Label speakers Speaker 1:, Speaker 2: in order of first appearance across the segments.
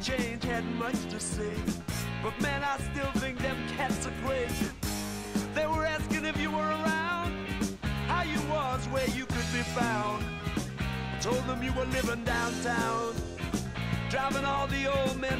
Speaker 1: change hadn't much to say. But man, I still think them cats are crazy. They were asking if you were around, how you was, where you could be found. I told them you were living downtown, driving all the old men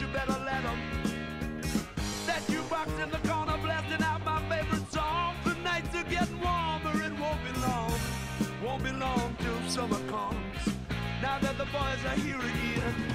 Speaker 1: You better let 'em. That jukebox in the corner blasting out my favorite song. The nights are getting warmer, it won't be long. Won't be long till summer comes. Now that the boys are here again.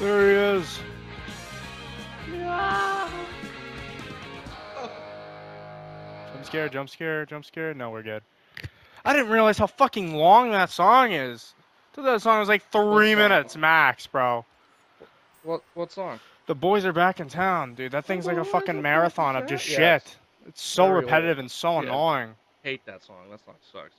Speaker 2: There he is. Jump scare, jump scare, jump scare. No, we're good. I didn't realize how fucking long that song is. Thought that song was like three minutes max, bro.
Speaker 3: What what song?
Speaker 2: The boys are back in town, dude. That thing's like a fucking marathon of just
Speaker 3: Yes.
Speaker 2: shit. It's so
Speaker 3: Very
Speaker 2: repetitive
Speaker 3: old.
Speaker 2: and so
Speaker 3: Yeah.
Speaker 2: annoying.
Speaker 3: Hate that song. That song sucks.